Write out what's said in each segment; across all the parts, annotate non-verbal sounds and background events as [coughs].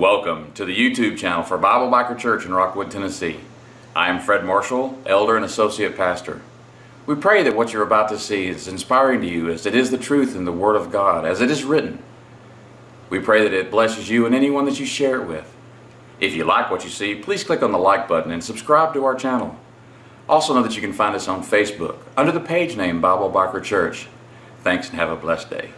Welcome to the YouTube channel for Bible Biker Church in Rockwood, Tennessee. I am Fred Marshall, Elder and Associate Pastor. We pray that what you're about to see is inspiring to you as it is the truth in the Word of God, as it is written. We pray that it blesses you and anyone that you share it with. If you like what you see, please click on the like button and subscribe to our channel. Also know that you can find us on Facebook under the page name Bible Biker Church. Thanks and have a blessed day.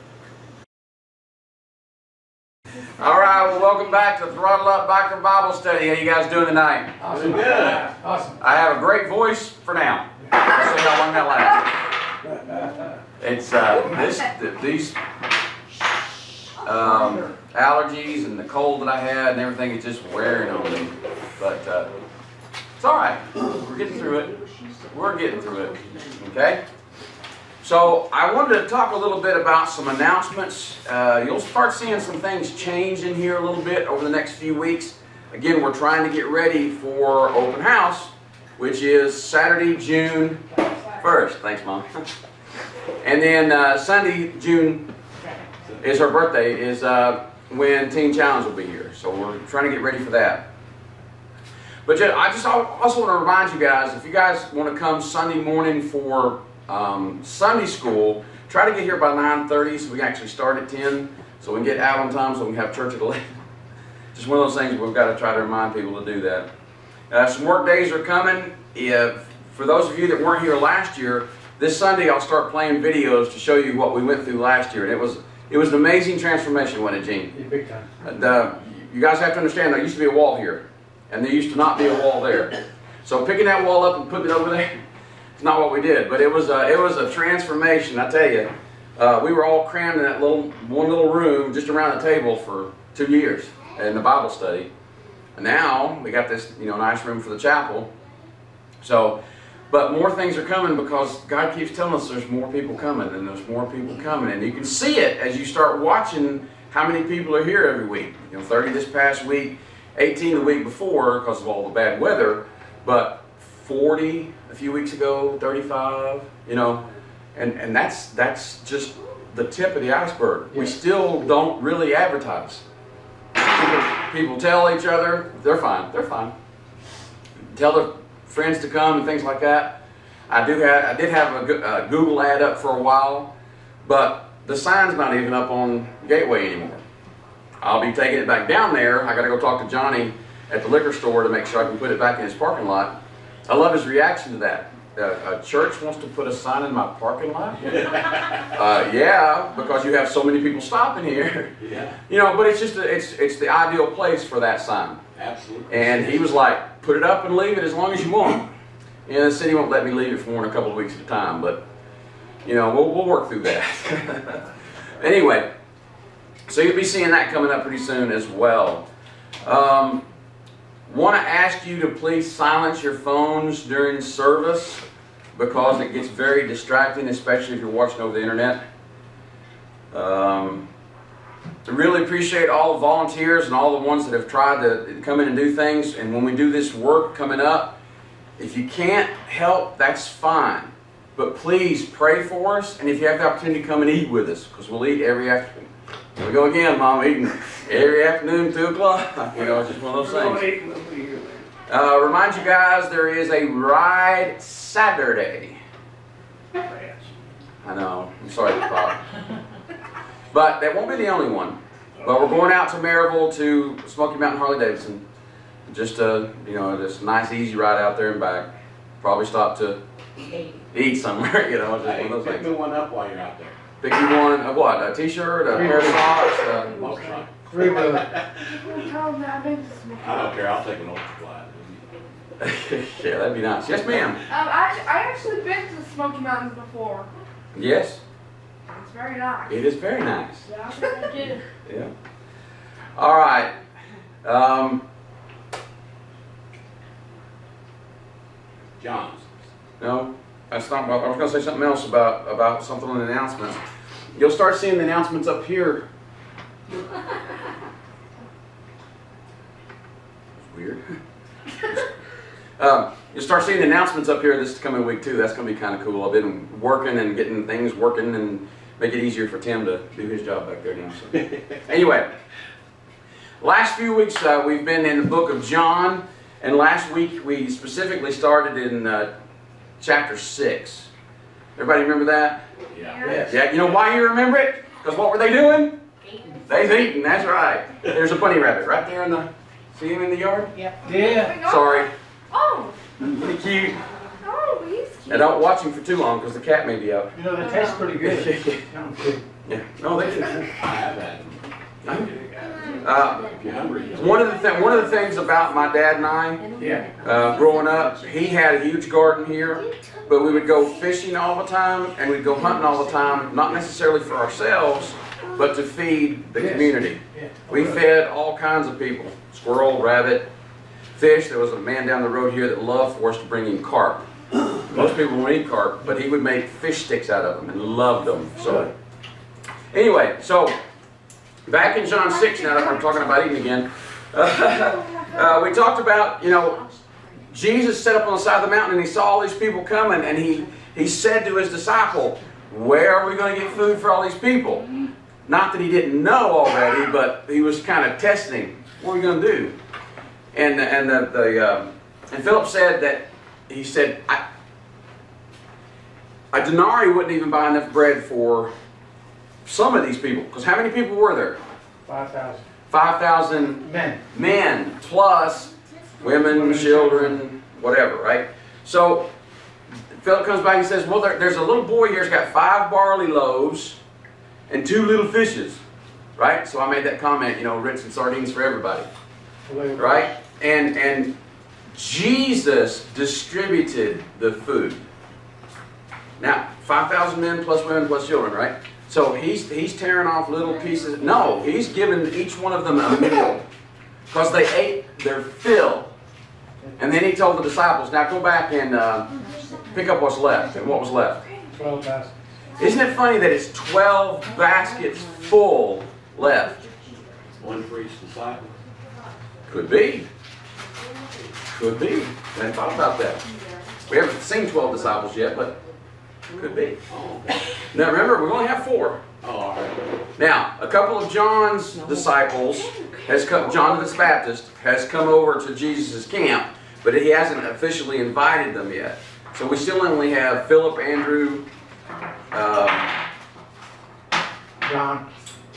All right, well, welcome back to Throttle Up Biker Bible Study. How you guys doing tonight? Awesome. Good. Awesome. I have a great voice for now. We'll see how long that lasts. It's uh, this, th these um, allergies and the cold that I had and everything is just wearing on me. But uh, it's all right. We're getting through it. We're getting through it. Okay. So I wanted to talk a little bit about some announcements. Uh, you'll start seeing some things change in here a little bit over the next few weeks. Again, we're trying to get ready for open house, which is Saturday, June 1st. Thanks, Mom. [laughs] and then uh, Sunday, June is her birthday, is uh, when Teen Challenge will be here. So we're trying to get ready for that. But I just also want to remind you guys, if you guys want to come Sunday morning for um, Sunday school, try to get here by 9.30 so we can actually start at 10 so we can get out on time so we can have church at [laughs] 11. Just one of those things we've got to try to remind people to do that. Uh, some work days are coming. If, for those of you that weren't here last year, this Sunday I'll start playing videos to show you what we went through last year. And it was it was an amazing transformation, wasn't it, Gene? Yeah, big time. And, uh, you guys have to understand there used to be a wall here, and there used to not be a wall there. So picking that wall up and putting it over there, not what we did. But it was a, it was a transformation, I tell you. Uh, we were all crammed in that little one little room just around the table for two years in the Bible study. And now we got this you know nice room for the chapel. So, but more things are coming because God keeps telling us there's more people coming and there's more people coming, and you can see it as you start watching how many people are here every week. You know, 30 this past week, 18 the week before because of all the bad weather, but 40 a few weeks ago, 35. You know, and and that's that's just the tip of the iceberg. We still don't really advertise. People, people tell each other they're fine. They're fine. Tell their friends to come and things like that. I do have I did have a, a Google ad up for a while, but the sign's not even up on Gateway anymore. I'll be taking it back down there. I got to go talk to Johnny at the liquor store to make sure I can put it back in his parking lot. I love his reaction to that. Uh, a church wants to put a sign in my parking lot? [laughs] uh, yeah, because you have so many people stopping here. Yeah, You know, but it's just a, it's it's the ideal place for that sign. absolutely. And he was like, put it up and leave it as long as you want. And the city won't let me leave it for more than a couple of weeks at a time, but you know, we'll, we'll work through that. [laughs] anyway, so you'll be seeing that coming up pretty soon as well. Um, Want to ask you to please silence your phones during service because it gets very distracting, especially if you're watching over the internet. Um, really appreciate all the volunteers and all the ones that have tried to come in and do things. And when we do this work coming up, if you can't help, that's fine. But please pray for us. And if you have the opportunity, to come and eat with us because we'll eat every afternoon. Here we go again, Mom, eating every afternoon, 2 o'clock. [laughs] You know, it's just one of those things. Uh, remind you guys, there is a ride Saturday. I know. I'm sorry, Bob. But that won't be the only one. But we're going out to Maryville to Smoky Mountain Harley Davidson. Just a, you know, this nice easy ride out there and back. Probably stop to eat somewhere, [laughs] you know, just Hey, one of those pick me things. one up while you're out there. Pick you one, a what, a t-shirt, a pair of socks, Most fun. Three of I don't care, I'll take an ultra glide. [laughs] yeah, that'd be nice. Yes, ma'am. Um, I, I actually been to the Smoky Mountains before. Yes, It's very nice. it is very nice. Yeah, I think I. [laughs] Yeah. All right. Um, John's. no, that's not. I was going to say something else about about something on the announcements. You'll start seeing the announcements up here. Weird. [laughs] um, you'll start seeing the announcements up here this coming week too. That's going to be kind of cool. I've been working and getting things working and make it easier for Tim to do his job back there now. So. [laughs] anyway, last few weeks uh, we've been in the book of John, and last week we specifically started in uh, chapter 6. Everybody remember that? Yeah. Yes. Yeah, you know why you remember it? Because what were they doing? They've eaten, that's right. There's a bunny rabbit right there in the, see him in the yard? Yep. Yeah. Oh Sorry. Oh, Pretty cute. oh, he's cute. Now don't watch him for too long because the cat may be out. You know, they taste pretty good. [laughs] yeah, no, they didn't. [laughs] I have had them. Uh, If you're hungry, one of the th- one of the things about my dad and I, Yeah. uh, growing up, he had a huge garden here, but we would go fishing all the time and we'd go hunting all the time, not necessarily for ourselves, but to feed the community. We fed all kinds of people squirrel, rabbit, fish. There was a man down the road here that loved for us to bring him carp. Most people won't eat carp, but he would make fish sticks out of them and loved them. So, anyway, so back in John 6 now that we're talking about eating again, [laughs] uh, we talked about, you know, Jesus sat up on the side of the mountain and he saw all these people coming and he, he said to his disciple, Where are we going to get food for all these people? Not that he didn't know already, but he was kind of testing. What are we going to do? And and the, the uh, and Philip said that he said I, a denarii wouldn't even buy enough bread for some of these people. Because how many people were there? Five thousand. Five thousand Men. men plus women, children, whatever, right? So Philip comes back and says, Well, there, there's a little boy here who's got five barley loaves and two little fishes, right? So I made that comment, you know, rinse and sardines for everybody, right? And, and Jesus distributed the food. Now, 5,000 men plus women plus children, right? So he's, he's tearing off little pieces. No, he's giving each one of them a meal because they ate their fill. And then he told the disciples, now go back and uh, pick up what's left. And what was left? Twelve thousand. Isn't it funny that it's 12 baskets full left? One for each disciple. Could be. Could be. I hadn't thought about that. We haven't seen 12 disciples yet, but could be. Oh, okay. Now remember, we only have four. Oh, all right. Now, a couple of John's disciples has come, John the Baptist has come over to Jesus' camp, but he hasn't officially invited them yet. So we still only have Philip, Andrew, um, John.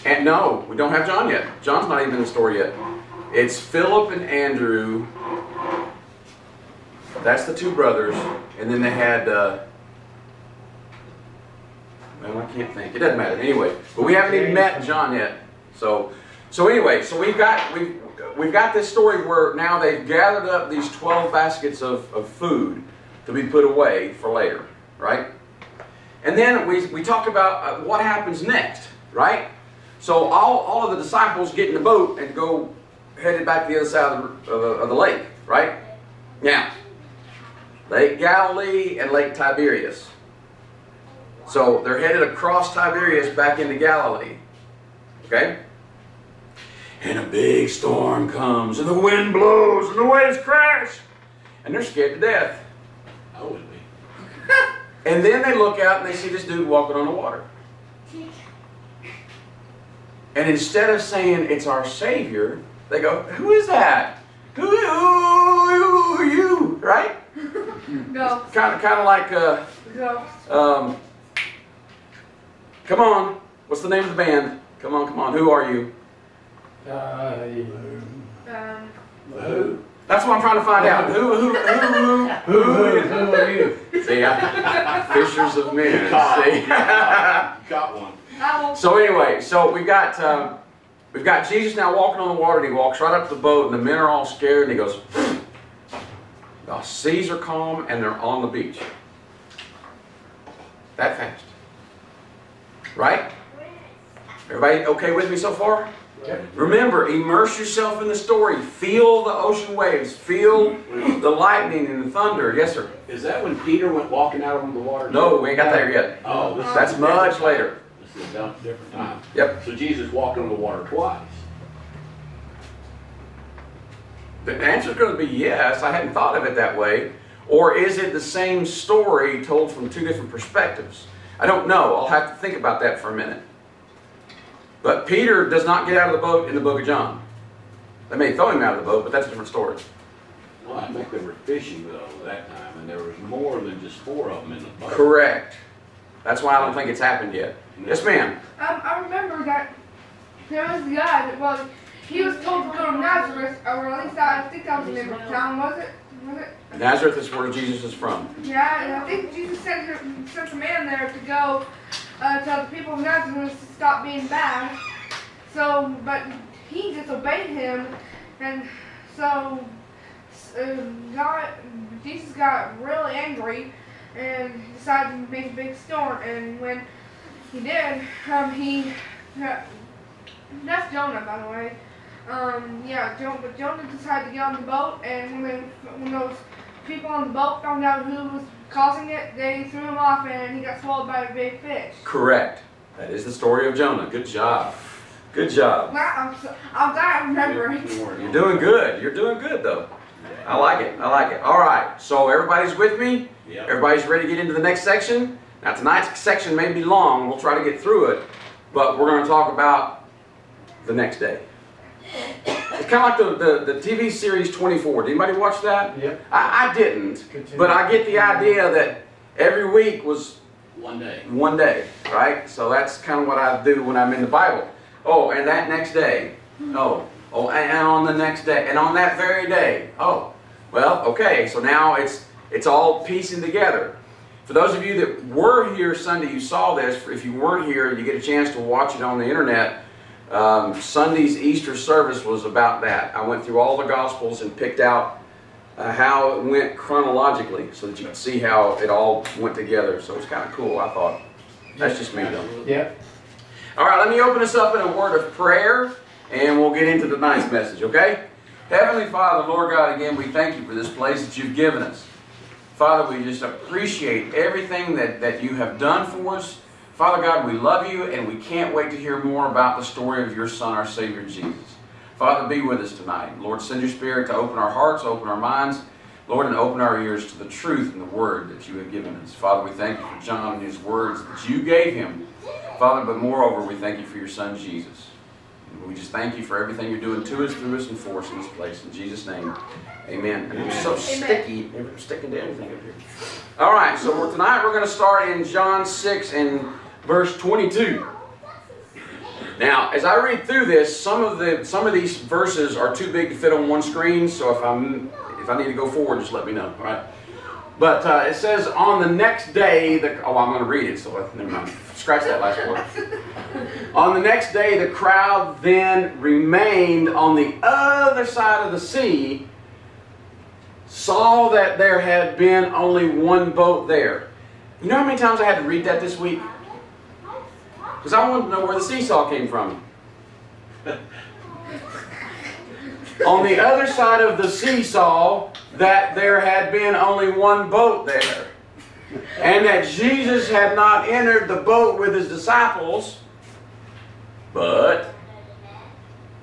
and no, we don't have John yet. John's not even in the story yet. It's Philip and Andrew. That's the two brothers, and then they had. Uh, I can't think. It doesn't matter. Anyway, but we haven't even met John yet. So, so anyway, so we've got we've we've got this story where now they've gathered up these twelve baskets of, of food to be put away for later, right? And then we, we talked about uh, what happens next, right? So all, all of the disciples get in the boat and go headed back to the other side of the, of of the lake, right? Now, Lake Galilee and Lake Tiberias. So they're headed across Tiberias back into Galilee. Okay? And a big storm comes, and the wind blows, and the waves crash. And they're scared to death. I would be. [laughs] And then they look out and they see this dude walking on the water. And instead of saying it's our Savior, they go, Who is that? Who, who, who are you? Right? [laughs] Go, Kind of, kind of like, uh, go. um, come on. What's the name of the band? Come on, come on. Who are you? Uh, Um, Who? That's what I'm trying to find out. Who, who, who, who, who, who are you? See, I, fishers of men. See? Got one. So anyway, so we've got um, we've got Jesus now walking on the water, and he walks right up to the boat, and the men are all scared, and he goes, the seas are calm, and they're on the beach. That fast, right? Everybody okay with me so far? Yep. Remember, immerse yourself in the story. Feel the ocean waves. Feel the lightning and the thunder. Yes, sir. Is that when Peter went walking out on the water? No, we ain't got there yet. Oh, That's much later. This is a different time. Yep. So Jesus walked on the water twice. The answer's going to be yes. I hadn't thought of it that way. Or is it the same story told from two different perspectives? I don't know. I'll have to think about that for a minute. But Peter does not get out of the boat in the book of John. They may throw him out of the boat, but that's a different story. Well, I think they were fishing though that time, and there was more than just four of them in the boat. Correct. That's why I don't think it's happened yet. Yes, ma'am. Um, I remember that there was a guy that was, he was told to go to Nazareth, or at least I think that was the name of the town, was it? Nazareth is where Jesus is from. Yeah, and I think Jesus sent, sent a man there to go uh, tell the people of Nazareth to stop being bad. So, but he disobeyed him, and so uh, God, Jesus got really angry and decided to make a big storm. And when he did, um, he uh, that's Jonah, by the way. Um, yeah, Jonah, but Jonah decided to get on the boat, and when when those people on the boat found out who was causing it, they threw him off, and he got swallowed by a big fish. Correct. That is the story of Jonah. Good job. Good job. Wow, I'm, so, I'm glad I remember it. You're doing good. You're doing good, though. I like it. I like it. All right. So everybody's with me? Yep. Everybody's ready to get into the next section? Now, tonight's section may be long. We'll try to get through it. But we're going to talk about the next day. It's kind of like the, the, the TV series 24. Did anybody watch that? Yep. I, I didn't. Continue. But I get the idea that every week was One day. one day, right? So that's kind of what I do when I'm in the Bible. Oh, and that next day. Oh, oh, and, and on the next day, and on that very day. Oh, well, okay. So now it's it's all piecing together. For those of you that were here Sunday, you saw this. If you weren't here, you get a chance to watch it on the internet. Um, Sunday's Easter service was about that. I went through all the Gospels and picked out uh, how it went chronologically so that you could see how it all went together. So it was kind of cool, I thought. That's just me, though. Yep. All right, let me open us up in a word of prayer and we'll get into tonight's message, okay? Heavenly Father, Lord God, again, we thank you for this place that you've given us. Father, we just appreciate everything that, that you have done for us. Father God, we love you and we can't wait to hear more about the story of your Son, our Savior Jesus. Father, be with us tonight. Lord, send your Spirit to open our hearts, open our minds, Lord, and open our ears to the truth and the word that you have given us. Father, we thank you for John and his words that you gave him. Father, but moreover, we thank you for your Son, Jesus. And we just thank you for everything you're doing to us, through us, and for us in this place. In Jesus' name, amen. And it's so Amen. sticky, it's sticking to everything up here. All right, so tonight we're going to start in John 6 and verse 22. Now, as I read through this, some of the some of these verses are too big to fit on one screen. So if I'm if I need to go forward, just let me know. All right. But uh, it says on the next day, the oh, I'm going to read it. So uh, never mind. Scratch that last word. [laughs] on the next day, the crowd then remained on the other side of the sea. Saw that there had been only one boat there. You know how many times I had to read that this week? Because I wanted to know where the seesaw came from. [laughs] On the other side of the seesaw, that there had been only one boat there. And that Jesus had not entered the boat with his disciples, but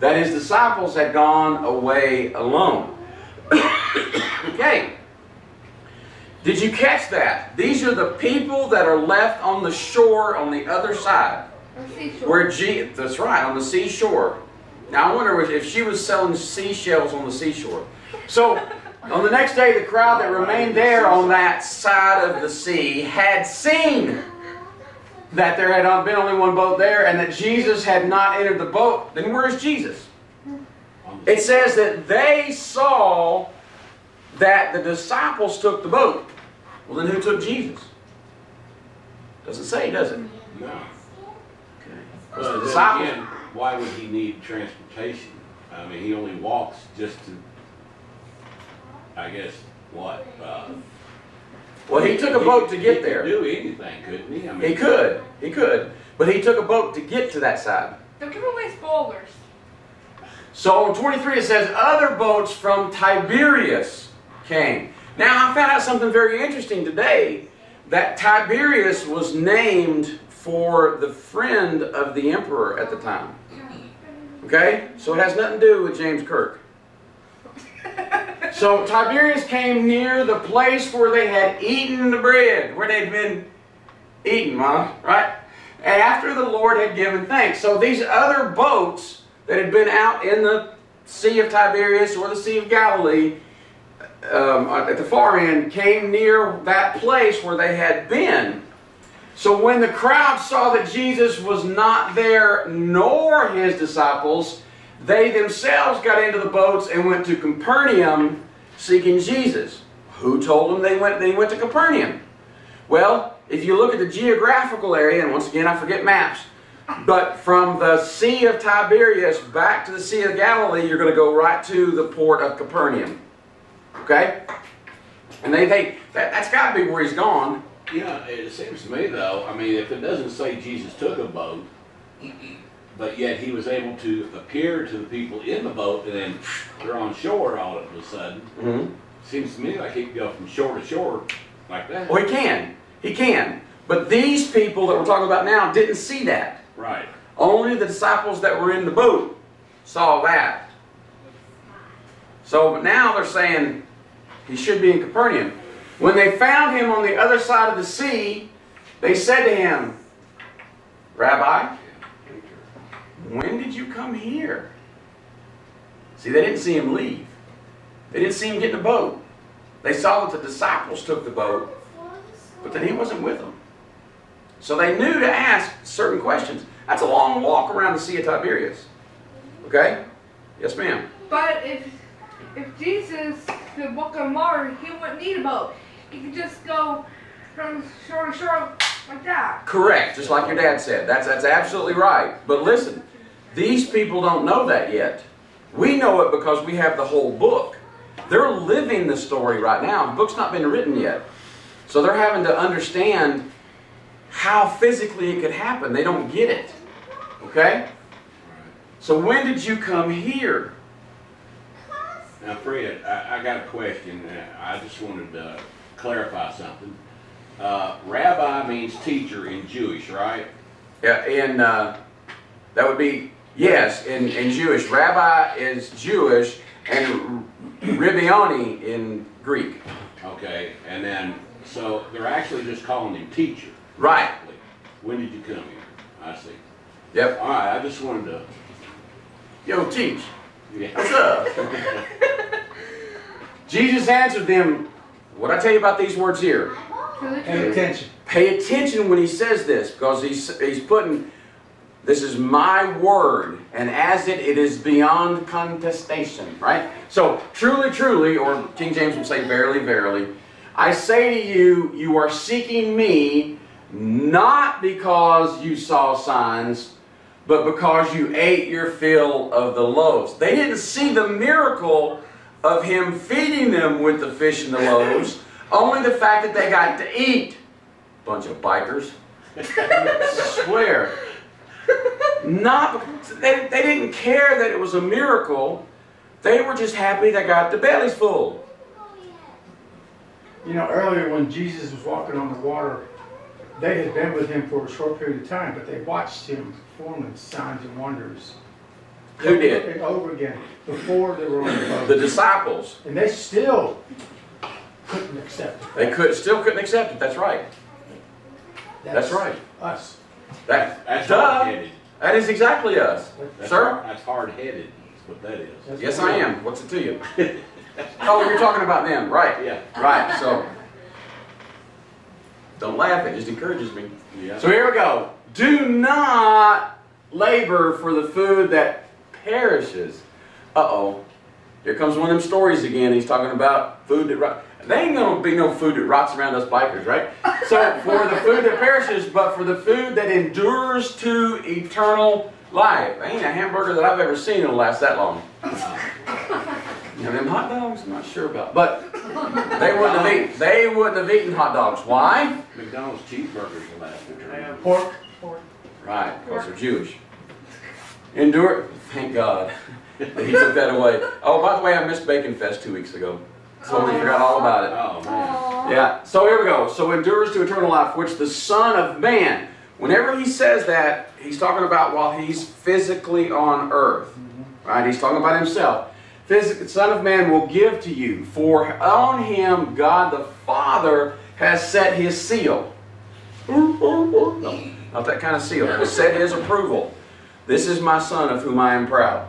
that his disciples had gone away alone. [coughs] okay. Did you catch that? These are the people that are left on the shore on the other side. On the. Where G, that's right, on the seashore. Now I wonder if she was selling seashells on the seashore. So on the next day, the crowd that remained there on that side of the sea had seen that there had been only one boat there and that Jesus had not entered the boat. Then where's Jesus? It says that they saw that the disciples took the boat. Well, then who took Jesus? Doesn't say, does it? No. Okay. But It's the disciples. again, why would he need transportation? I mean, he only walks just to, I guess, what? Uh, Well, he took a boat to get he there. Could do anything, couldn't he? I mean, He could. He could. But he took a boat to get to that side. Don't give away spoilers. So in 23 it says, other boats from Tiberias came. Now I found out something very interesting today, that Tiberius was named for the friend of the emperor at the time. [laughs] Okay? So it has nothing to do with James Kirk. So Tiberius came near the place where they had eaten the bread, where they'd been eaten, Mom, right? After the Lord had given thanks. So these other boats that had been out in the Sea of Tiberias or the Sea of Galilee, um, at the far end, came near that place where they had been. So when the crowd saw that Jesus was not there, nor his disciples, they themselves got into the boats and went to Capernaum seeking Jesus. Who told them they went, they went to Capernaum? Well, if you look at the geographical area, and once again I forget maps, but from the Sea of Tiberias back to the Sea of Galilee, you're going to go right to the port of Capernaum. Okay? And they think that, that's got to be where he's gone. Yeah, it seems to me though, I mean, if it doesn't say Jesus took a boat, but yet he was able to appear to the people in the boat and then they're on shore all of a sudden, Mm-hmm. seems to me like he could go from shore to shore like that. Well, he can. He can. But these people that we're talking about now didn't see that. Right. Only the disciples that were in the boat saw that. So now they're saying he should be in Capernaum. When they found him on the other side of the sea, they said to him, Rabbi, when did you come here? See, they didn't see him leave. They didn't see him get in the boat. They saw that the disciples took the boat, but that he wasn't with them. So they knew to ask certain questions. That's a long walk around the Sea of Tiberias. Okay? Yes, ma'am. But if if Jesus could walk on water, he wouldn't need a boat. He could just go from shore to shore like that. Correct, just like your dad said. That's, that's absolutely right. But listen, these people don't know that yet. We know it because we have the whole book. They're living the story right now. The book's not been written yet. So they're having to understand how physically it could happen. They don't get it. Okay? So when did you come here? Now, Fred, I, I got a question. I just wanted to clarify something. Uh, rabbi means teacher in Jewish, right? Yeah, in uh, that would be yes in, in Jewish. Rabbi is Jewish, and Ribioni in Greek. Okay, and then, so they're actually just calling him teacher. Right. When did you come here? I see. Yep. All right, I just wanted to, Yo, teach. yeah. What's up? [laughs] Jesus answered them. What I tell you about these words here? Pay attention. Pay attention when he says this, because he's he's putting. This is my word, and as it, it is beyond contestation, right? So, truly, truly, or King James would say, verily, verily, I say to you, you are seeking me not because you saw signs, but because you ate your fill of the loaves. They didn't see the miracle of him feeding them with the fish and the loaves, [laughs] only the fact that they got to eat. Bunch of bikers. swear. Not they, they didn't care that it was a miracle. They were just happy they got their bellies full. You know, earlier when Jesus was walking on the water, they had been with him for a short period of time, but they watched him performing signs and wonders. Who did? and over again before they were on the boat. The disciples. And they still couldn't accept it. They could still couldn't accept it. That's right. That's right. Us. That That's duh. hard-headed. That is exactly us. That's Sir? hard- That's hard-headed, is what that is. That's Yes, I we are. am. What's it to you? Oh, you're talking about them, right? Yeah, Right. So don't laugh. It just encourages me. yeah. So here we go. Do not labor for the food that perishes. Uh oh. Here comes one of them stories again. He's talking about food that rot. There ain't gonna be no food that rots around us bikers, right? So for the food that perishes, but for the food that endures to eternal life. Ain't a hamburger that I've ever seen that'll last that long. You know, them hot dogs, I'm not sure about. But they wouldn't have eaten, they wouldn't have eaten hot dogs. Why? McDonald's cheeseburgers will last eternity. Pork. Pork. Right, because they're Jewish. Endure, thank God that he took that away. Oh, by the way, I missed Bacon Fest two weeks ago. Totally oh, forgot all about it. Oh, man. Yeah, so here we go. So endures to eternal life, which the Son of Man, whenever he says that, he's talking about while he's physically on earth. Mm-hmm. Right? He's talking about himself. Physic- Son of Man will give to you, for on him God the Father has set his seal. No, not that kind of seal. He set his approval. This is my son of whom I am proud.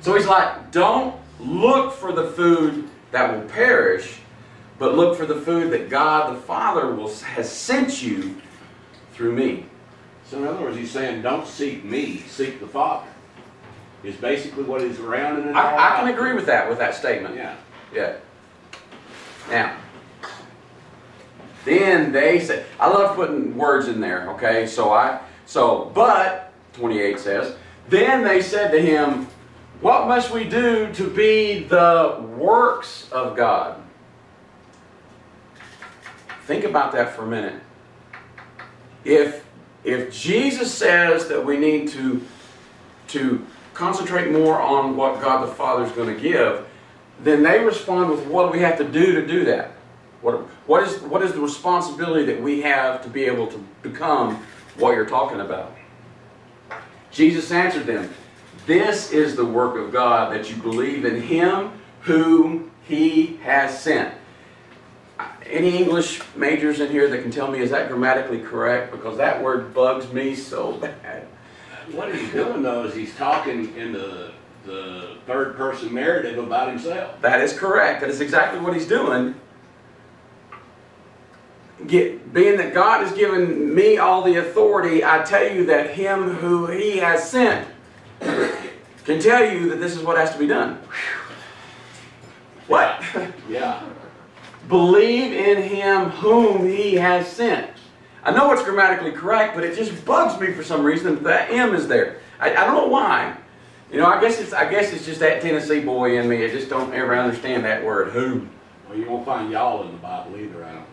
So he's like, don't look for the food that will perish, but look for the food that God the Father will, has sent you through me. So in other words, he's saying, don't seek me, seek the Father. Is basically what he's it all I, I can agree with that, with that statement. Yeah. Yeah. Now, then they said, I love putting words in there, okay? So I, so, but, 28 says, then they said to him, What must we do to be the works of God? Think about that for a minute. If, if Jesus says that we need to, to concentrate more on what God the Father is going to give, then they respond with what do we have to do to do that? What, what, is, what is the responsibility that we have to be able to become what you're talking about? Jesus answered them, This is the work of God, that you believe in Him whom He has sent. Any English majors in here that can tell me, is that grammatically correct? Because that word bugs me so bad. What he's doing though is he's talking in the, the third person narrative about himself. That is correct. That is exactly what he's doing. Get, being that God has given me all the authority, I tell you that him who he has sent can tell you that this is what has to be done. What? [laughs] Yeah. Believe in him whom he has sent. I know it's grammatically correct, but it just bugs me for some reason that that M is there. I, I don't know why. You know, I guess it's I guess it's just that Tennessee boy in me. I just don't ever understand that word whom. Well, you won't find y'all in the Bible either, I don't.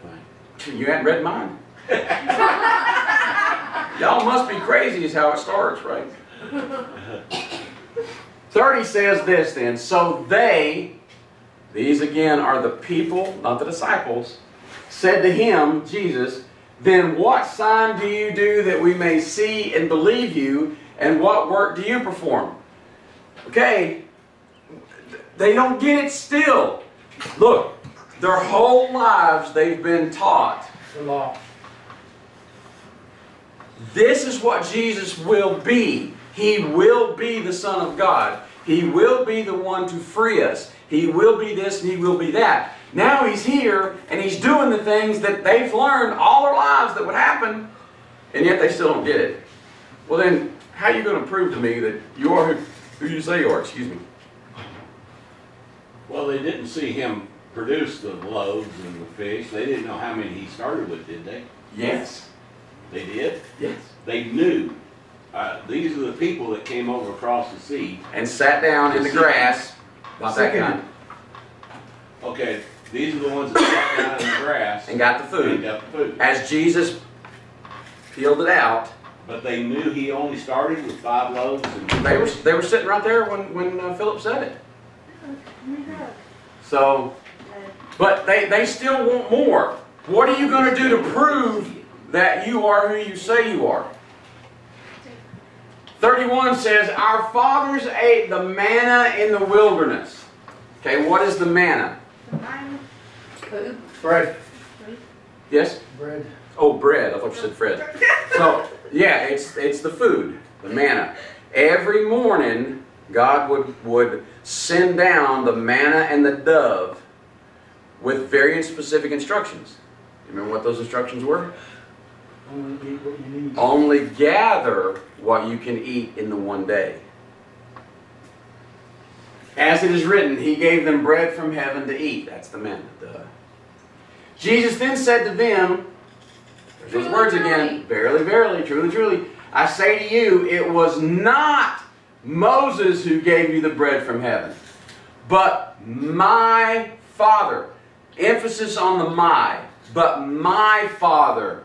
You hadn't read mine. [laughs] Y'all must be crazy is how it starts, right? 30 says this then, so they, these again are the people, not the disciples, said to him, Jesus, then what sign do you do that we may see and believe you, and what work do you perform? Okay, they don't get it still. Look, their whole lives they've been taught The law. this is what Jesus will be. He will be the Son of God. He will be the one to free us. He will be this and he will be that. Now he's here and he's doing the things that they've learned all their lives that would happen, and yet they still don't get it. Well, then, how are you going to prove to me that you are who, who you say you are? Excuse me. Well, they didn't see him produce the loaves and the fish. They didn't know how many he started with, did they? Yes. They did? Yes. They knew. Uh, these are the people that came over across the sea. And sat down in the grass. About that Second. kind. Okay, these are the ones that sat down in the grass And got the and food. got the food. As Jesus peeled it out, But they knew he only started with five loaves and They were, they were sitting right there when, when uh, Philip said it. So, but they, they still want more. What are you going to do to prove that you are who you say you are? 31 says, Our fathers ate the manna in the wilderness. Okay, what is the manna? Food. Bread. Yes? Bread. Oh, bread. I thought you said Fred. So, yeah, it's, it's the food, the manna. Every morning, God would, would send down the manna and the dove with very specific instructions. You remember what those instructions were? Only eat what you need. Only gather what you can eat in the one day. As it is written, He gave them bread from heaven to eat. That's the manna. Duh. Jesus then said to them, there's those words again, verily, verily, truly, truly, I say to you, it was not Moses who gave you the bread from heaven, but my Father. Emphasis on the my. But my Father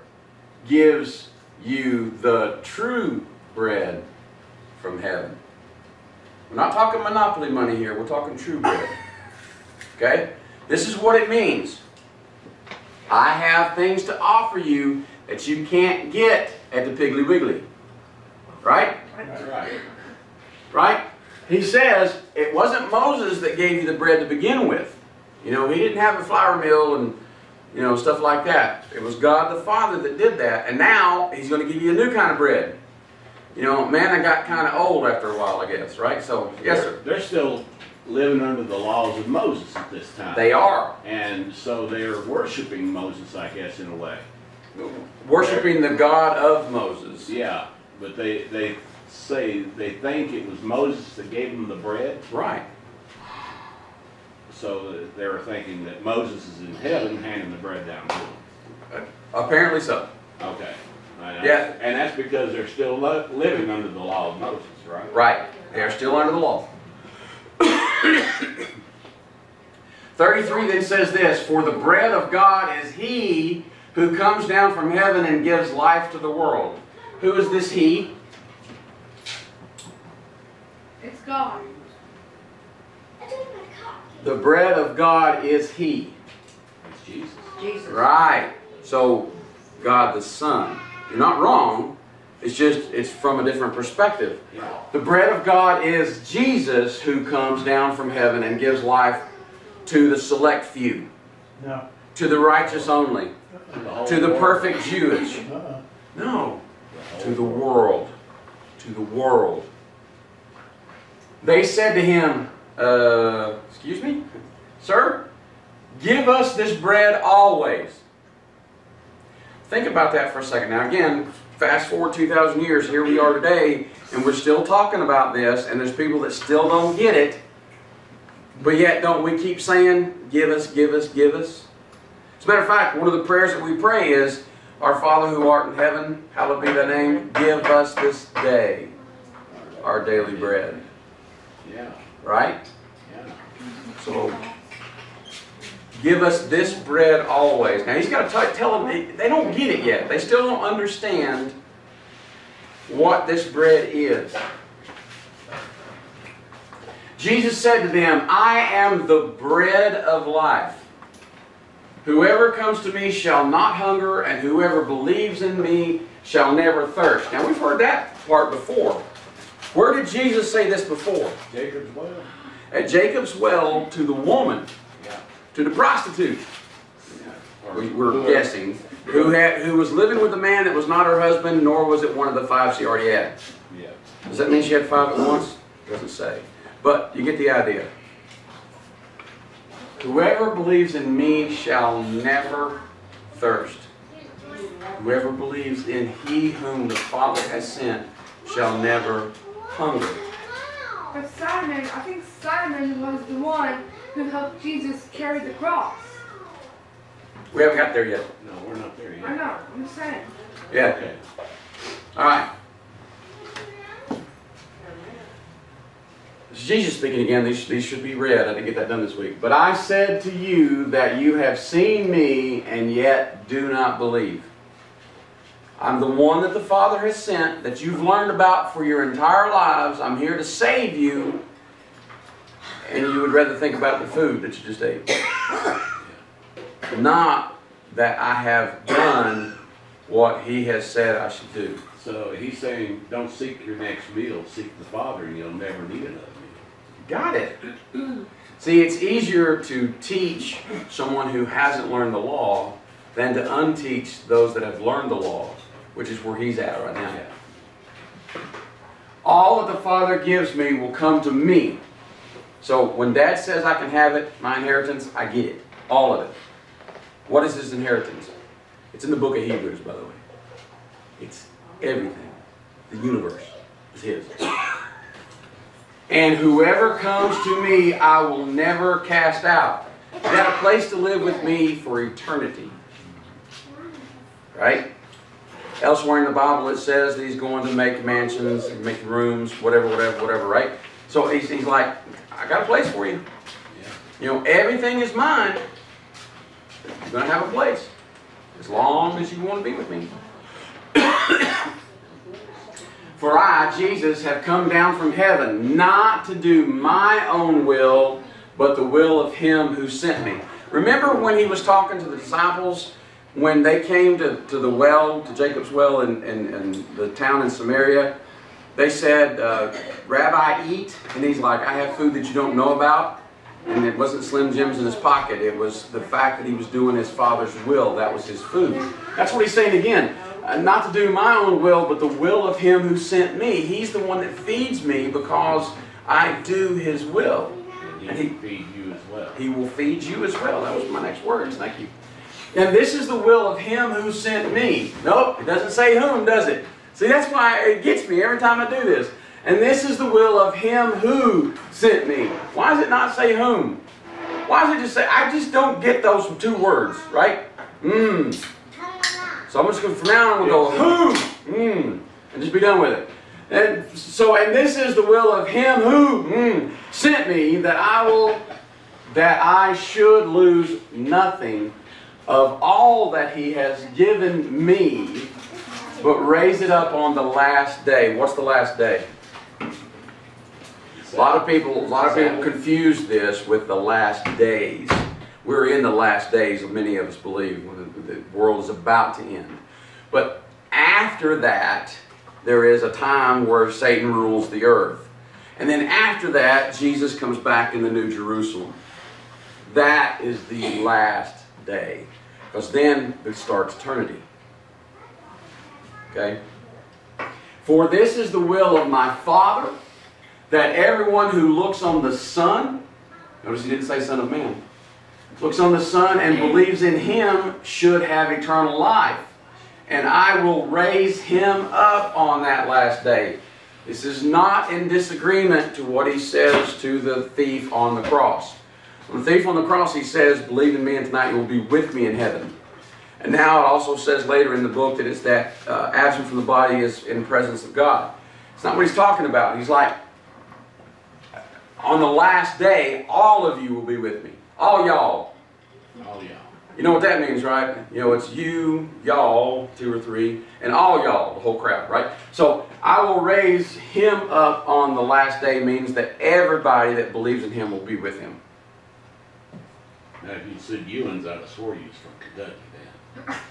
gives you the true bread from heaven. We're not talking monopoly money here, we're talking true bread. Okay? This is what it means. I have things to offer you that you can't get at the Piggly Wiggly. Right? Right. Right? He says it wasn't Moses that gave you the bread to begin with. You know, he didn't have a flour mill and, you know, stuff like that. It was God the Father that did that. And now he's going to give you a new kind of bread. You know, man, I got kind of old after a while, I guess, right? So, yes, sir. They're still living under the laws of Moses at this time. They are And so they're worshiping Moses, I guess, in a way. worshiping the God of Moses. Yeah, but they, they say, they think it was Moses that gave them the bread. Right. So they're thinking that Moses is in heaven handing the bread down to them. Apparently so. Okay. And Yeah. that's- And that's because they're still lo- living under the law of Moses, right? Right. They are still under the law. [coughs] 33 then says this For the bread of God is he who comes down from heaven and gives life to the world. Who is this he? It's God. The bread of God is he. It's Jesus. Jesus. Right. So, God the Son. You're not wrong. It's just, it's from a different perspective. Yeah. The bread of God is Jesus who comes down from heaven and gives life to the select few, No. to the righteous only, whole to the world. perfect Jewish. Uh-uh. No, The to whole the world. To the world. They said to him, uh, Excuse me? Sir, give us this bread always. Think about that for a second. Now, again, fast forward 2,000 years, here we are today, and we're still talking about this, and there's people that still don't get it. But yet, don't we keep saying, Give us, give us, give us? As a matter of fact, one of the prayers that we pray is, Our Father who art in heaven, hallowed be thy name. Give us this day our daily bread. Yeah, Right? So, give us this bread always. Now, he's got to tell them, they, they don't get it yet. They still don't understand what this bread is. Jesus said to them, I am the bread of life. Whoever comes to me shall not hunger, and whoever believes in me shall never thirst. Now, we've heard that part before. Where did Jesus say this before? Jacob's well. At Jacob's well to the woman, Yeah. to the prostitute, yeah. We, we're whoever- guessing, who had who was living with a man that was not her husband, nor was it one of the five she already had. Yeah. Does that mean she had five at once? Doesn't say. But you get the idea. Whoever believes in me shall never thirst. Whoever believes in he whom the Father has sent shall never hunger. But Simon, I think Simon was the one who helped Jesus carry the cross. We haven't got there yet. No, we're not there yet. I know, I'm just saying. Yeah. Okay. All right. This is Jesus speaking again. These, these should be read. I didn't get that done this week. But I said to you that you have seen me and yet do not believe. I'm the one that the Father has sent that you've learned about for your entire lives. I'm here to save you. And you would rather think about the food that you just ate. [coughs] Not that I have done what He has said I should do. So he's saying, don't seek your next meal, seek the Father, and you'll never need another meal. Got it. [clears throat] See, it's easier to teach someone who hasn't learned the law than to unteach those that have learned the law, which is where he's at right now. All that the Father gives me will come to me. So when Dad says I can have it, my inheritance, I get it. All of it. What is his inheritance? It's in the book of Hebrews, by the way. It's everything. The universe is his. And whoever comes to me, I will never cast out. You got a place to live with me for eternity. Right? Elsewhere in the Bible it says that he's going to make mansions, make rooms, whatever, whatever, whatever, right? So he's, he's like, I got a place for you. You know, everything is mine. You're going to have a place. As long as you want to be with me. [coughs] For I, Jesus, have come down from heaven, not to do my own will, but the will of him who sent me. Remember when he was talking to the disciples when they came to, to the well, to Jacob's well in, in, in the town in Samaria? They said, uh, Rabbi, eat. And he's like, I have food that you don't know about. And it wasn't Slim Jims in his pocket. It was the fact that he was doing his Father's will. That was his food. That's what he's saying again. uh, not to do my own will, but the will of him who sent me. He's the one that feeds me because I do his will. And And he he- will feed you as well. He will feed you as well. That was my next words. Thank you. And this is the will of him who sent me. Nope, it doesn't say whom, does it? See, that's why it gets me every time I do this. And this is the will of him who sent me. Why does it not say whom? Why does it just say, I just don't get those two words, right? Mmm. So I'm just going to, from now on, we'll go, who? Mmm. And just be done with it. And so, and this is the will of him who mm, sent me that I will, that I should lose nothing of all that he has given me, but raise it up on the last day. What's the last day? A lot of people, a lot of people confuse this with the last days. We're in the last days, many of us believe, the world is about to end. But after that, there is a time where Satan rules the earth. And then after that, Jesus comes back in the New Jerusalem. That is the last day. Because then it starts eternity. Okay? For this is the will of my Father, that everyone who looks on the Son, notice he didn't say Son of Man, looks on the Son and believes in him should have eternal life. And I will raise him up on that last day. This is not in disagreement to what he says to the thief on the cross. On the thief on the cross, he says, Believe in me, and tonight you will be with me in heaven. And now it also says later in the book that it's that uh, absent from the body is in the presence of God. It's not what he's talking about. He's like, on the last day, all of you will be with me. All y'all. Oh, yeah. You know what that means, right? You know, it's you, y'all, two or three, and all y'all, the whole crowd, right? So I will raise him up on the last day means that everybody that believes in him will be with him. Now, if you said Ewins, I'd have swore you was from Kentucky then. [laughs]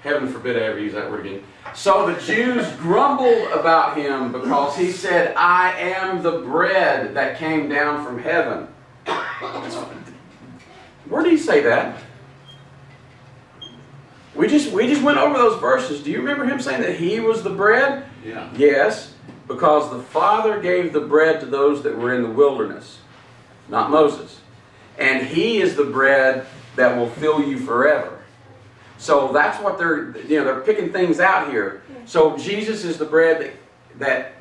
Heaven forbid I ever use that word again. So the Jews grumbled about him because he said, I am the bread that came down from heaven. Where did he say that? We just we just went over those verses. Do you remember him saying that he was the bread? Yeah. Yes, because the Father gave the bread to those that were in the wilderness, not Moses. And he is the bread that will fill you forever. So that's what they're you know, they're picking things out here. So Jesus is the bread that that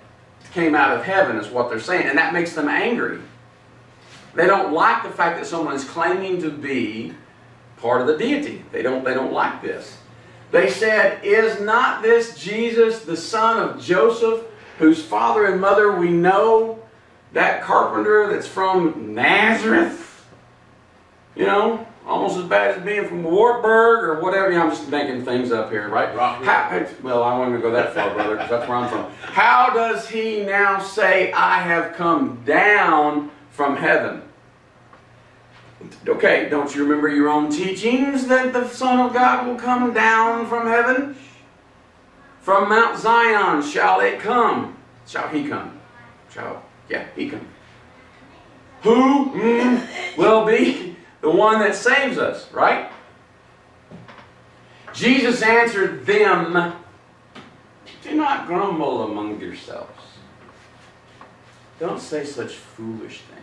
came out of heaven is what they're saying, and that makes them angry. They don't like the fact that someone is claiming to be part of the deity. They don't, they don't like this. They said, Is not this Jesus, the son of Joseph, whose father and mother we know, that carpenter that's from Nazareth? You know, almost as bad as being from Wartburg or whatever. You know, I'm just making things up here, right? How, well, I wasn't to go that far, brother, because that's where I'm from. How does he now say, I have come down from heaven? Okay, don't you remember your own teachings that the Son of God will come down from heaven? From Mount Zion shall it come. Shall he come? Shall, yeah, he come. Who mm, will be the one that saves us, right? Jesus answered them, Do not grumble among yourselves. Don't say such foolish things.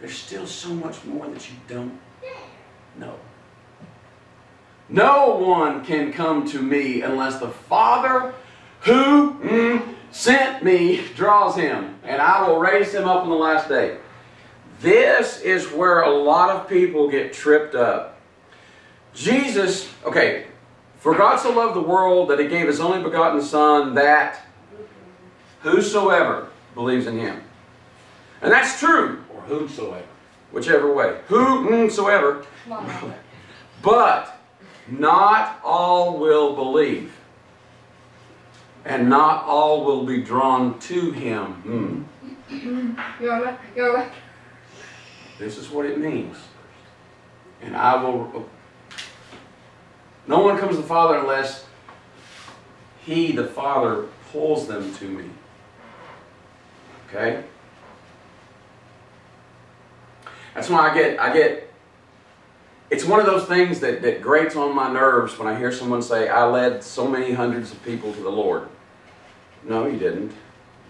There's still so much more that you don't know. No one can come to me unless the Father who mm, sent me draws him, and I will raise him up on the last day. This is where a lot of people get tripped up. Jesus, okay, for God so loved the world that he gave his only begotten Son that whosoever believes in him. And that's true, Or whomsoever. whichever way. Whosoever. But not all will believe. And not all will be drawn to him. Hmm. Yola, Yola. This is what it means. And I will. No one comes to the Father unless He, the Father, pulls them to me. Okay? That's why I get I get it's one of those things that, that grates on my nerves when I hear someone say, I led so many hundreds of people to the Lord. No, you didn't.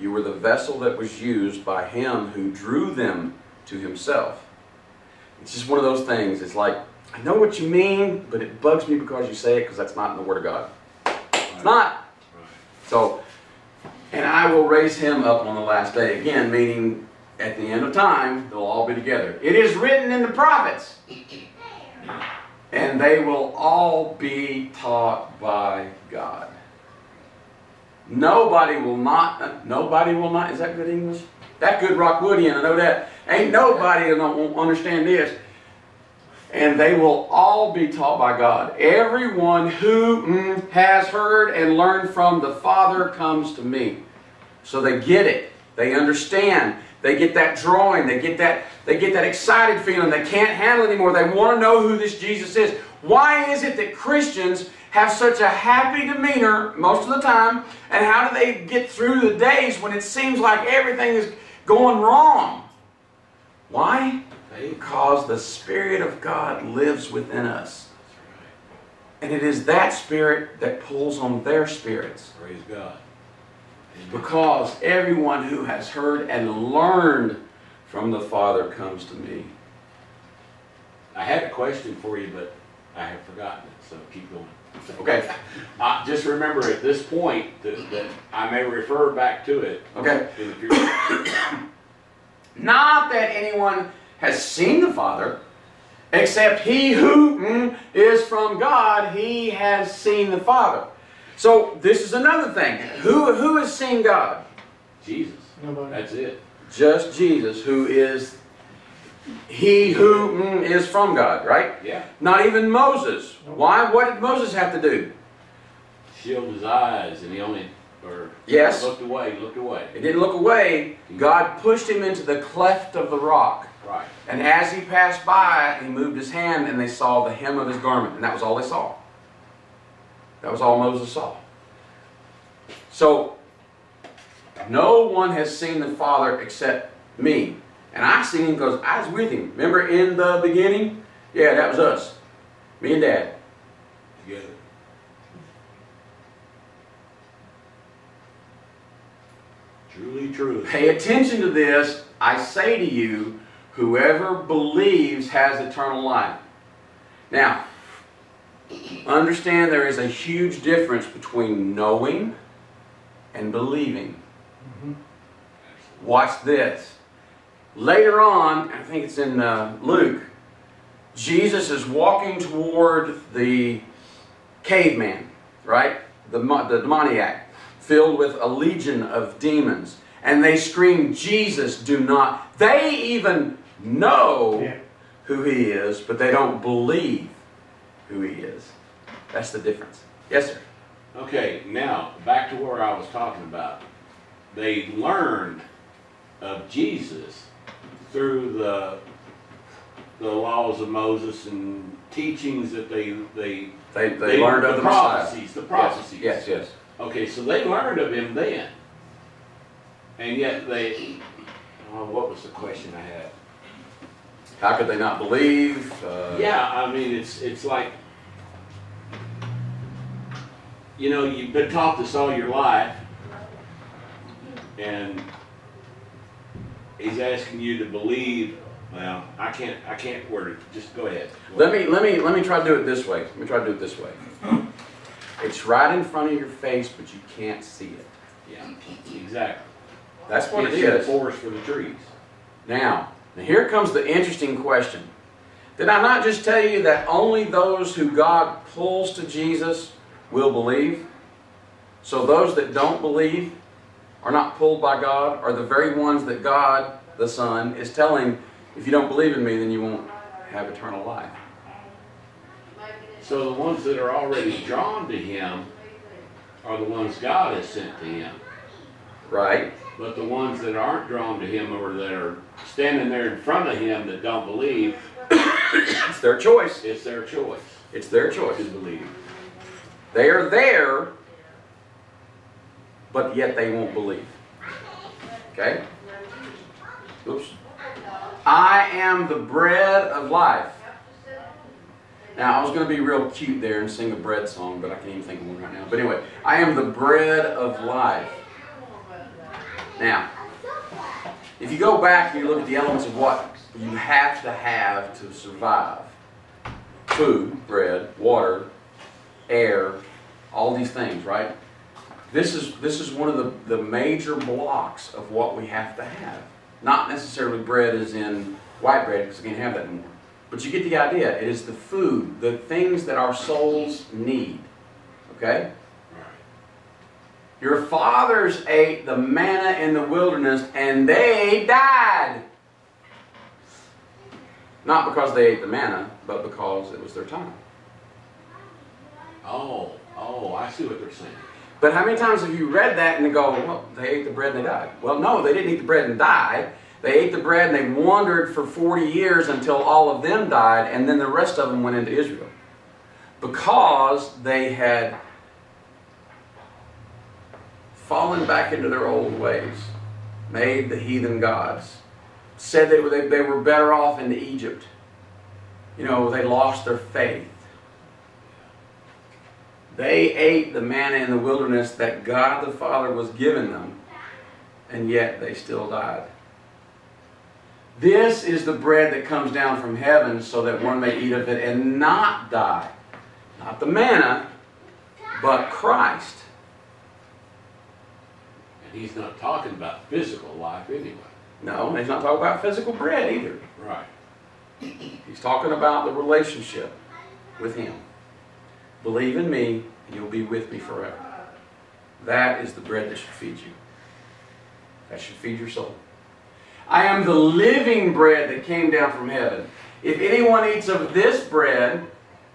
You were the vessel that was used by Him who drew them to Himself. It's just one of those things. It's like, I know what you mean, but it bugs me because you say it because that's not in the Word of God. It's not. So, and I will raise him up on the last day. Again, meaning at the end of time, they'll all be together. It is written in the prophets. And they will all be taught by God. Nobody will not, nobody will not, is that good English? That good Rockwoodian, I know that. Ain't nobody won't understand this. And they will all be taught by God. Everyone who mm, has heard and learned from the Father comes to me. So they get it. They understand. They get that drawing. They get that, they get that excited feeling. They can't handle it anymore. They want to know who this Jesus is. Why is it that Christians have such a happy demeanor most of the time? And how do they get through the days when it seems like everything is going wrong? Why? Because the Spirit of God lives within us. And it is that Spirit that pulls on their spirits. Praise God. Because everyone who has heard and learned from the Father comes to me. I had a question for you, but I have forgotten it, so keep going. Okay. [laughs] Uh, just remember at this point that, that I may refer back to it. Okay. In the future. [coughs] Not that anyone has seen the Father, except he who mm, is from God, he has seen the Father. So this is another thing. Who, who has seen God? Jesus. Nobody. That's it. Just Jesus, who is he who mm, is from God, right? Yeah. Not even Moses. Why? What did Moses have to do? Shield his eyes, and he only, or Yes. looked away, looked away. He didn't look away. God pushed him into the cleft of the rock. Right. And as he passed by, he moved his hand and they saw the hem of his garment. And that was all they saw. That was all Moses saw. So, no one has seen the Father except me. And I seen him because I was with him. Remember in the beginning? Yeah, that was us. Me and Dad. Together. Truly, truly. Pay attention to this. I say to you, whoever believes has eternal life. Now, understand there is a huge difference between knowing and believing. Watch this. Later on, I think it's in uh, Luke, Jesus is walking toward the caveman, right? The, the demoniac, filled with a legion of demons. And they scream, Jesus, do not. They even know Yeah. who he is, but they don't believe who he is. That's the difference. Yes, sir. Okay, now back to where I was talking about. They learned of Jesus through the the laws of Moses and teachings that they they They, they, learned of the Messiah. prophecies. The prophecies. Yes, yes. Okay, so they learned of him then, and yet they. Oh, what was the question I had? How could they not believe? Uh, Yeah, I mean, it's, it's like, you know, you've been taught this all your life, and he's asking you to believe, well, I can't, I can't word it, just go ahead. Let me let me let me try to do it this way. Let me try to do it this way. It's right in front of your face, but you can't see it. Yeah, exactly. That's what it It's the forest for the trees. Now, now here comes the interesting question. Did I not just tell you that only those who God pulls to Jesus will believe? So those that don't believe are not pulled by God are the very ones that God, the Son, is telling, if you don't believe in me, then you won't have eternal life. So the ones that are already drawn to him are the ones God has sent to him. Right? But the ones that aren't drawn to him or that are standing there in front of him that don't believe, It's their choice. it's their choice It's their choice. to believe. They are there, but yet they won't believe. Okay? Oops. I am the bread of life. Now, I was going to be real cute there and sing a bread song, but I can't even think of one right now. But anyway, I am the bread of life. Now, if you go back and you look at the elements of what you have to have to survive food, bread, water, air, all these things, right? This is, this is one of the, the major blocks of what we have to have. Not necessarily bread as in white bread, because we can't have that anymore. But you get the idea. It is the food, the things that our souls need. Okay? Your fathers ate the manna in the wilderness and they died. Not because they ate the manna, but because it was their time. Oh, oh, I see what they're saying. But how many times have you read that and go, well, they ate the bread and they died? Well, no, they didn't eat the bread and die. They ate the bread and they wandered for 40 years until all of them died, and then the rest of them went into Israel. Because they had fallen back into their old ways, made the heathen gods, said they were, they, they were better off in Egypt. You know, they lost their faith. They ate the manna in the wilderness that God the Father was giving them, and yet they still died. This is the bread that comes down from heaven so that one may eat of it and not die. Not the manna, but Christ. And he's not talking about physical life anyway. No, he's not talking about physical bread either. Right. He's talking about the relationship with Him. Believe in me, and you'll be with me forever. That is the bread that should feed you. That should feed your soul. I am the living bread that came down from heaven. If anyone eats of this bread,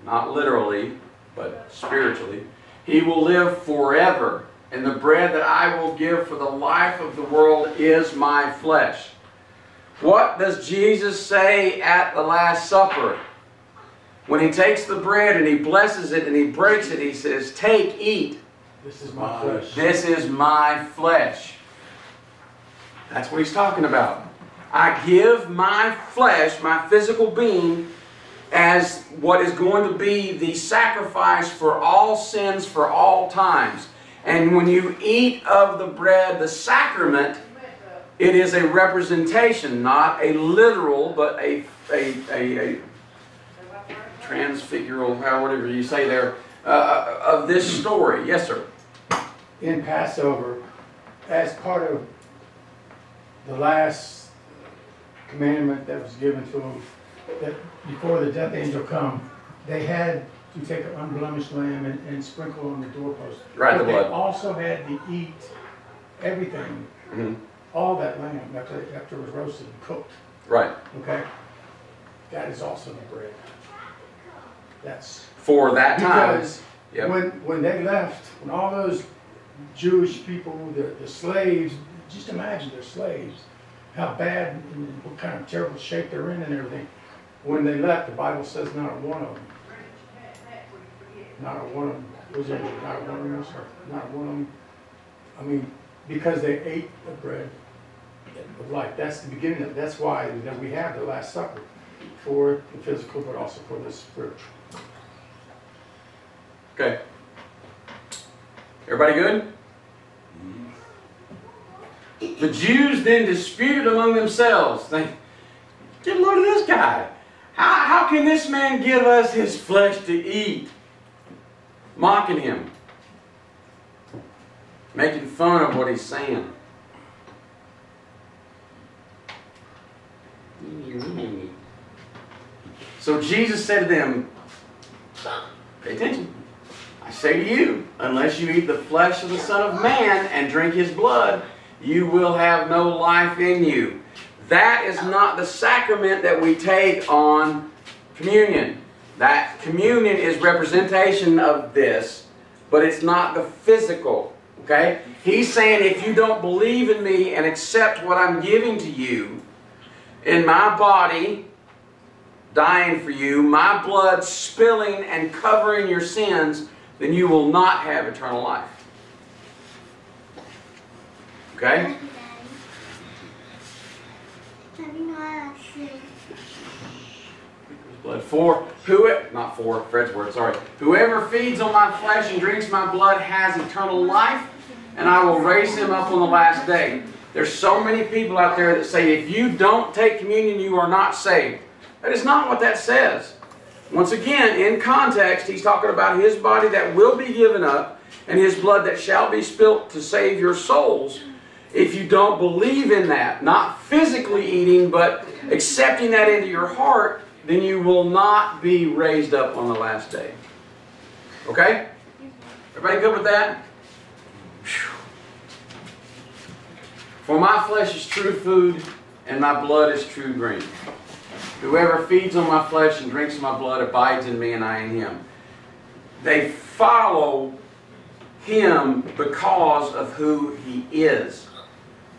not literally, but spiritually, he will live forever. And the bread that I will give for the life of the world is my flesh. What does Jesus say at the Last Supper? When he takes the bread and he blesses it and he breaks it, he says, Take, eat. This is my flesh. This is my flesh. That's what he's talking about. I give my flesh, my physical being, as what is going to be the sacrifice for all sins for all times. And when you eat of the bread, the sacrament, it is a representation, not a literal, but a, a, a, a transfigural, whatever you say there, uh, of this story. Yes, sir. in Passover, as part of the last commandment that was given to them, that before the death angel come, they had to take an unblemished lamb and, and sprinkle on the doorpost. Right, the But they blood. also had to eat everything, Mhm. all that lamb after, after it was roasted and cooked, Right. okay? That is also the bread. That's, For that time. because Yep. when, when they left, when all those Jewish people, the, the slaves, just imagine they're slaves, how bad what kind of terrible shape they're in and everything. When they left, the Bible says not a one of them, not a one of them, was there, not one of them, not one of them. I mean, because they ate the bread of life. That's the beginning of, that's why that we have the Last Supper for the physical, but also for the spiritual. Okay. Everybody good? The Jews then disputed among themselves. They, get a load of this guy. How, how can this man give us his flesh to eat? Mocking him. Making fun of what he's saying. So Jesus said to them, Pay attention. I say to you, unless you eat the flesh of the Son of Man and drink his blood, you will have no life in you. That is not the sacrament that we take on communion. That communion is representation of this, but it's not the physical. Okay? He's saying if you don't believe in me and accept what I'm giving to you in my body, dying for you, my blood spilling and covering your sins, then you will not have eternal life. Okay? blood. For who it not for Fred's word, sorry. Whoever feeds on my flesh and drinks my blood has eternal life, and I will raise him up on the last day. There's so many people out there that say if you don't take communion, you are not saved. That is not what that says. Once again, in context, he's talking about his body that will be given up and his blood that shall be spilt to save your souls. If you don't believe in that, not physically eating, but accepting that into your heart, then you will not be raised up on the last day. Okay? Everybody good with that? For my flesh is true food, and my blood is true drink. Whoever feeds on my flesh and drinks my blood abides in me, and I in him. They follow him because of who he is.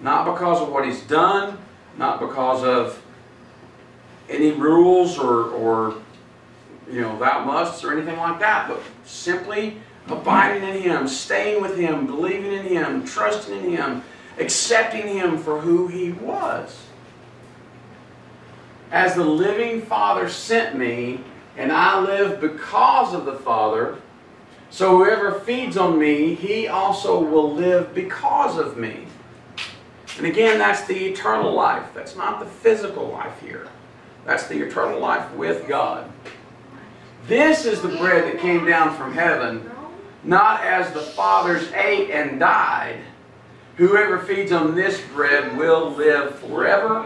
Not because of what he's done, not because of any rules or, or you know, thou musts or anything like that, but simply abiding in him, staying with him, believing in him, trusting in him, accepting him for who he was. As the living Father sent me, and I live because of the Father, so whoever feeds on me, he also will live because of me. And again, that's the eternal life. That's not the physical life here. That's the eternal life with God. This is the bread that came down from heaven, not as the fathers ate and died. Whoever feeds on this bread will live forever.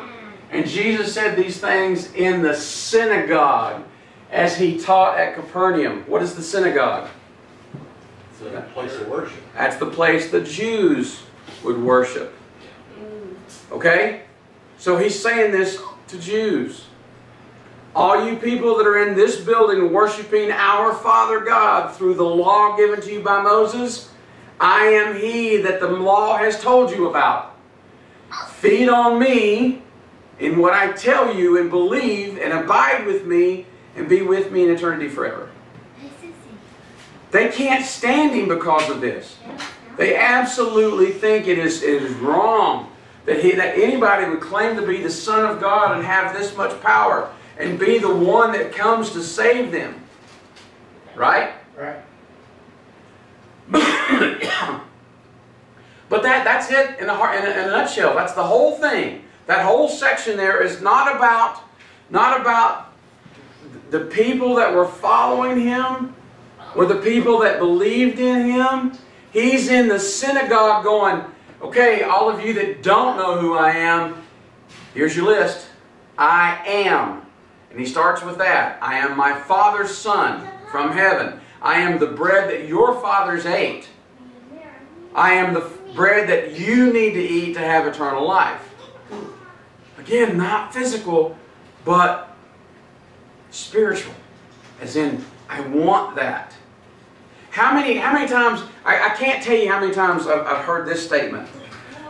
And Jesus said these things in the synagogue as he taught at Capernaum. What is the synagogue? It's a place of worship. That's the place the Jews would worship. Okay? So he's saying this to Jews. All you people that are in this building worshiping our Father God through the law given to you by Moses, I am He that the law has told you about. Feed on me in what I tell you and believe and abide with me and be with me in eternity forever. They can't stand Him because of this. They absolutely think it is, it is wrong that, he, that anybody would claim to be the Son of God and have this much power and be the one that comes to save them. Right? Right. [coughs] but that, that's it in a, heart, in, a, in a nutshell. That's the whole thing. That whole section there is not about, not about the people that were following him or the people that believed in him. He's in the synagogue going, okay, all of you that don't know who I am, here's your list. I am. And he starts with that. I am my Father's Son from heaven. I am the bread that your fathers ate. I am the bread that you need to eat to have eternal life. Again, not physical, but spiritual. As in, I want that. How many, how many times, I, I can't tell you how many times I've, I've heard this statement.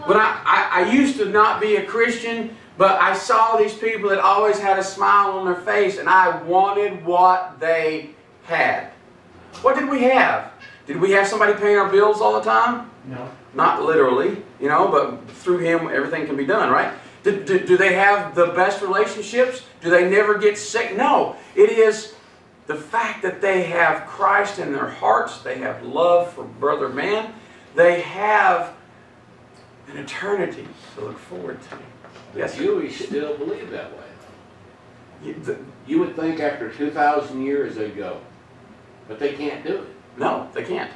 When I, I, I used to not be a Christian, but I saw these people that always had a smile on their face, and I wanted what they had. What did we have? Did we have somebody paying our bills all the time? No. Not literally, you know, but through him everything can be done, right? Do, do, do, they have the best relationships? Do they never get sick? No. It is the fact that they have Christ in their hearts, they have love for brother man, they have an eternity to look forward to. The Yes, sir. Still believe that way. You- the- You would think after 2,000 years they'd go. But they can't do it. No, they can't.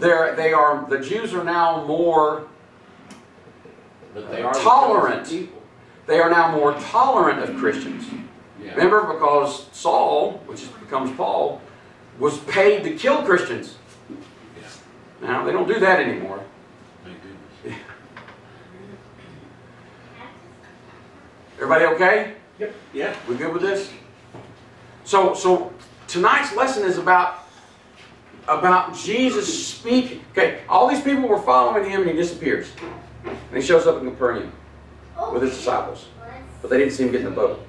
They're, they are, the Jews are now more, But they are Tolerant. people. they are now more tolerant of Christians. Yeah. Remember, because Saul, which becomes Paul, was paid to kill Christians. Yeah. Now, they don't do that anymore. Thank goodness. [laughs] Everybody okay? Yep. Yeah. We good with this? So, so tonight's lesson is about about Jesus speaking. Okay, all these people were following him, and he disappears, and he shows up in Capernaum with his disciples, but they didn't see him get in the boat.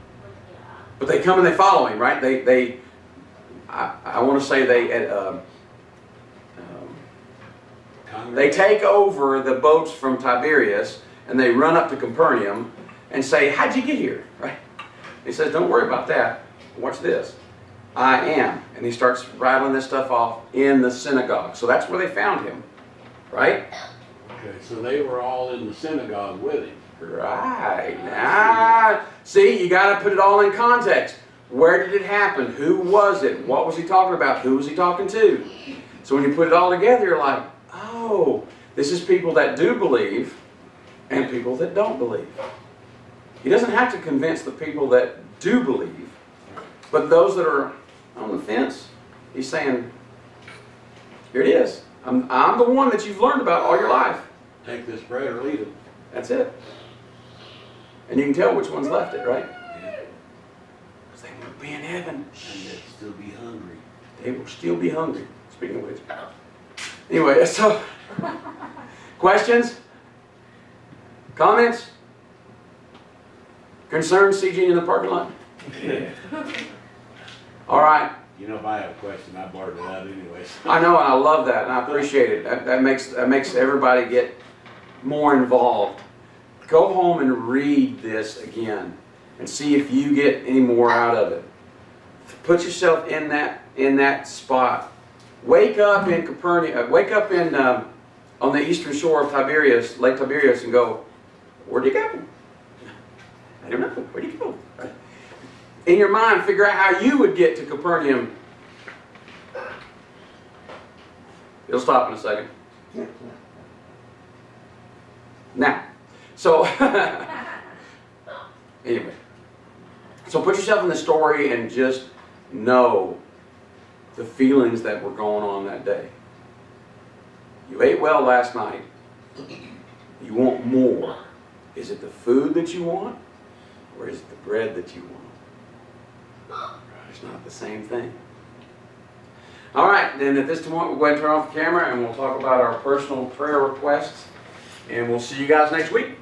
But they come and they follow him, right? They they, I, I want to say they. Uh, um, they take over the boats from Tiberias and they run up to Capernaum and say, How'd you get here? [laughs] Right? He says, Don't worry about that. Watch this. I am. And he starts rattling this stuff off in the synagogue. So that's where they found him. Right? Okay, so they were all in the synagogue with him. Right. Now, see, you got to put it all in context. Where did it happen? Who was it? What was he talking about? Who was he talking to? So when you put it all together, you're like, oh, this is people that do believe and people that don't believe. He doesn't have to convince the people that do believe, but those that are on the fence, he's saying, here it is. I'm, I'm the one that you've learned about all your life. Take this bread or leave it. That's it. And you can tell which one's left it, right? Yeah. Because they will be in heaven. And they'll still be hungry. They will still be hungry. Speaking of which. Anyway, [laughs] so questions? Comments? Concerns, CG in the parking lot? Yeah. [laughs] All right. You know, if I have a question, I blurt it out anyways. I know, and I love that, and I appreciate it. That, that makes that makes everybody get more involved. Go home and read this again, and see if you get any more out of it. Put yourself in that in that spot. Wake up in Capernaum. Wake up in um, on the eastern shore of Tiberias, Lake Tiberias, and go. Where'd you go? I don't know. Where'd you go? In your mind, figure out how you would get to Capernaum It'll stop in a second. Now, so [laughs] anyway, so put yourself in the story and just know the feelings that were going on that day. You ate well last night. You want more. Is it the food that you want, or is it the bread that you want? It's not the same thing. All right, then at this point, we'll go ahead and turn off the camera and we'll talk about our personal prayer requests. And we'll see you guys next week.